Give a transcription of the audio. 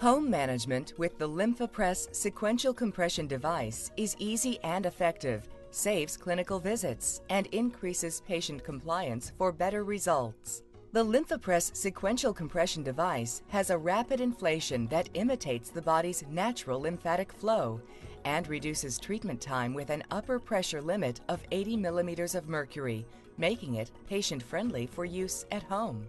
Home management with the LymphaPress sequential compression device is easy and effective, saves clinical visits, and increases patient compliance for better results. The LymphaPress sequential compression device has a rapid inflation that imitates the body's natural lymphatic flow and reduces treatment time with an upper pressure limit of 80 millimeters of mercury, making it patient friendly for use at home.